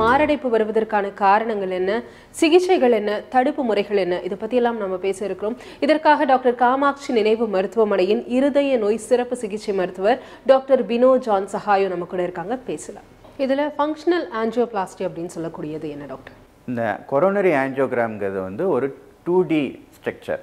மாரடைப்பு வருவதற்கான காரணங்கள் என்ன? சிகிச்சைகள் என்ன? தடுப்பு முறைகள் என்ன? இதை பற்றியெல்லாம் நம்ம பேச இருக்கிறோம். இதற்காக டாக்டர் காமாட்சி நினைவு மருத்துவமனையின் இருதய நோய் சிறப்பு சிகிச்சை மருத்துவர் டாக்டர் பினோ ஜான் சஹாயோ நம்ம கூட இருக்காங்க. பேசலாம். இதில் ஃபங்க்ஷனல் ஆஞ்சியோபிளாஸ்டி அப்படின்னு சொல்லக்கூடியது என்ன டாக்டர்? இந்த கொரோனரி ஆன்ஜியோகிராம்ங்கிறது வந்து ஒரு டூ டி ஸ்ட்ரக்சர்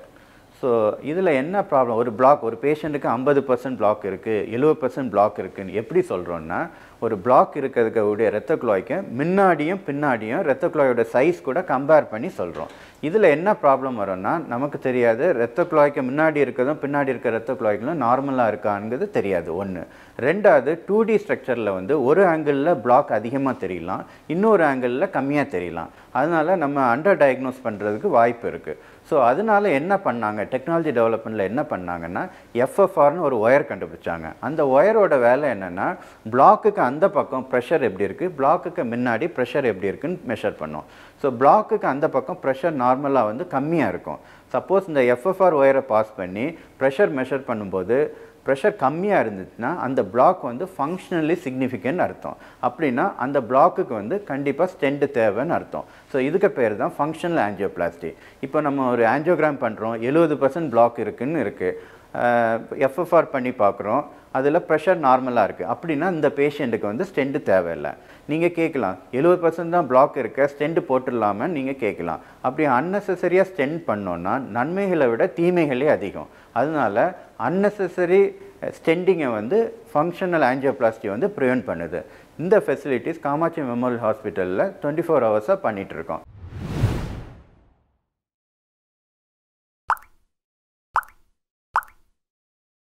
ஸோ இதில் என்ன ப்ராப்ளம் ஒரு பிளாக் ஒரு பேஷண்ட்டுக்கு ஐம்பது பர்சன்ட் பிளாக் இருக்குது எழுபது பர்சன்ட் பிளாக் இருக்குன்னு எப்படி சொல்கிறோன்னா ஒரு பிளாக் இருக்கிறதுக்கு உடைய ரத்த குழாய்க்கு முன்னாடியும் பின்னாடியும் ரத்த குழாயோட சைஸ் கூட கம்பேர் பண்ணி சொல்கிறோம் இதில் என்ன ப்ராப்ளம் வரும்னா நமக்கு தெரியாது. ரத்த குழாய்க்கு முன்னாடி இருக்கிறதும் பின்னாடி இருக்கிற ரத்த குழாய்களும் நார்மலாக இருக்காங்கிறது தெரியாது. ஒன்று ரெண்டாவது டூ டி ஸ்ட்ரக்சரில் வந்து ஒரு ஆங்கிளில் பிளாக் அதிகமாக தெரியலாம். இன்னொரு ஆங்கிளில் கம்மியாக தெரியலாம். அதனால் நம்ம அண்டர் டயக்னோஸ் பண்ணுறதுக்கு வாய்ப்பு இருக்குது ஸோ அதனால என்ன பண்ணாங்க? டெக்னாலஜி டெவலப்மெண்ட்டில் என்ன பண்ணாங்கன்னா எஃப்எஃப்ஆர்னு ஒரு ஒயர் கண்டுபிடிச்சாங்க. அந்த ஒயரோட வேலை என்னென்னா பிளாக்குக்கு அந்த பக்கம் ப்ரெஷர் எப்படி இருக்குது பிளாக்குக்கு முன்னாடி ப்ரெஷர் எப்படி இருக்குன்னு மெஷர் பண்ணோம். ஸோ பிளாக்குக்கு அந்த பக்கம் ப்ரெஷர் நார்மலாக வந்து கம்மியாக இருக்கும். சப்போஸ் இந்த எஃப்எஃப்ஆர் ஒயரை பாஸ் பண்ணி ப்ரெஷர் மெஷர் பண்ணும்போது ப்ரெஷர் கம்மியாக இருந்துச்சுன்னா அந்த பிளாக் வந்து ஃபங்க்ஷனலி சிக்னிஃபிகண்ட் அர்த்தம். அப்படின்னா அந்த பிளாக்குக்கு வந்து கண்டிப்பாக ஸ்டெண்டு தேவைன்னு அர்த்தம். ஸோ இதுக்கு பேர் தான் ஃபங்க்ஷனல் ஆன்ஜியோபிளாஸ்டி இப்போ நம்ம ஒரு ஆஞ்சியோகிராம் பண்ணுறோம் எழுபது பர்சன்ட் பிளாக் இருக்குன்னு இருக்குது எஃப்எஃப்ஆர் பண்ணி பார்க்குறோம். அதில் ப்ரெஷர் நார்மலாக இருக்குது அப்படின்னா இந்த பேஷண்ட்டுக்கு வந்து ஸ்டெண்டு தேவையில்லை. நீங்கள் கேட்கலாம். எழுபது பர்சன்ட் தான் பிளாக் இருக்க. ஸ்டெண்ட் போட்டுடலாமன்னு நீங்கள் கேட்கலாம். அப்படி அன்னெசரியாக ஸ்டெண்ட் பண்ணோன்னா நன்மைகளை விட தீமைகளே அதிகம். அதனால அன்னெசரி ஸ்டெண்டிங்கை வந்து ஃபங்க்ஷனல் ஆஞ்சியோபிளாஸ்டி வந்து ப்ரிவென்ட் பண்ணுது. இந்த ஃபெசிலிட்டிஸ் காமாட்சி மெமோரியல் ஹாஸ்பிட்டலில் டுவெண்ட்டி ஃபோர் ஹவர்ஸாக பண்ணிகிட்ருக்கோம்